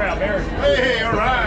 Mary. Hey, all right.